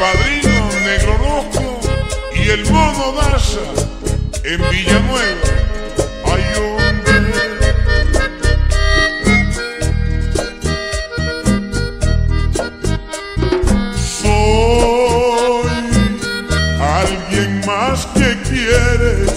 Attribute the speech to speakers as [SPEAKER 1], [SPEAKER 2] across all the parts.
[SPEAKER 1] padrino Negro rojo y el mono Daza en Villanueva. Hay hombre. Soy alguien más que quiere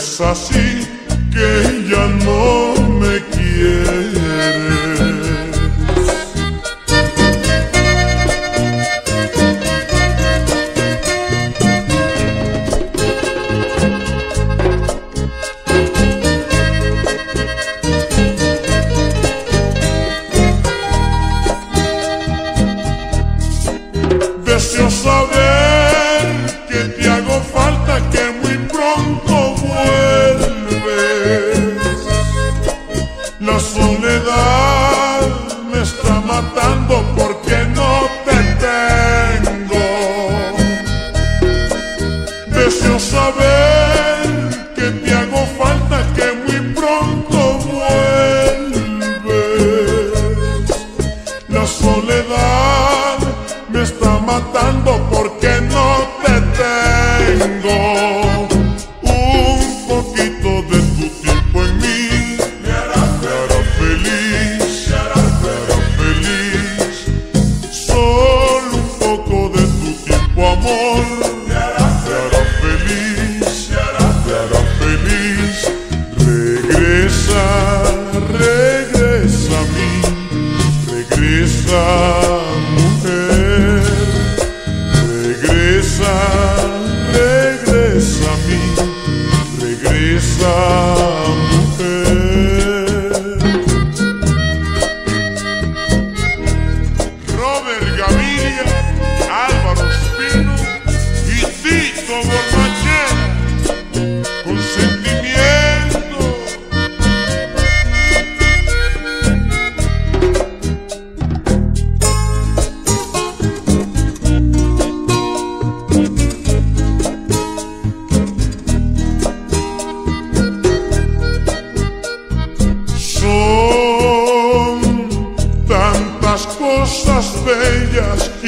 [SPEAKER 1] es así que ella no me quiere. Deixa eu saber. matando porque no te tengo. Deseo saber que te hago falta, que muy pronto vuelves. La soledad me está matando porque no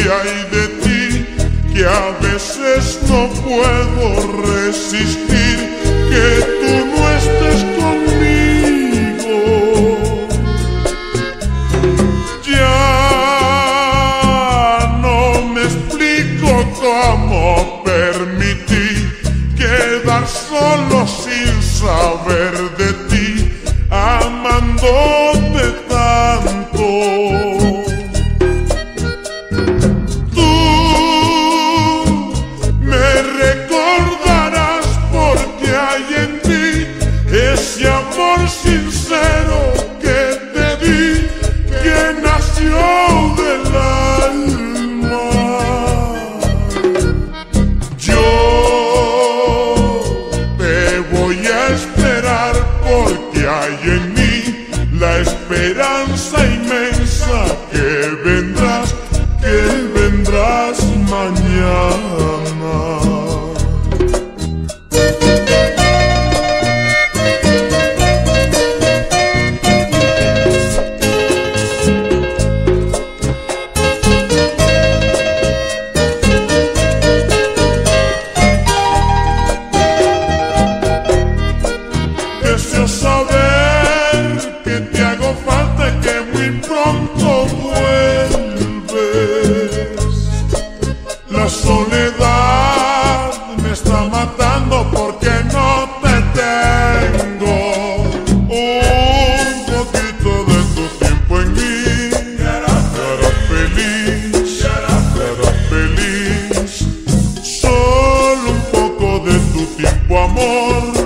[SPEAKER 1] que hay de ti que a veces no puedo resistir. sincero que te di, que nació del alma. Yo te voy a esperar porque hay en mí la esperanza. muy pronto vuelves. La soledad me está matando porque no te tengo. Un poquito de tu tiempo en mí. Te harás feliz, te harás feliz. Solo un poco de tu tiempo, amor.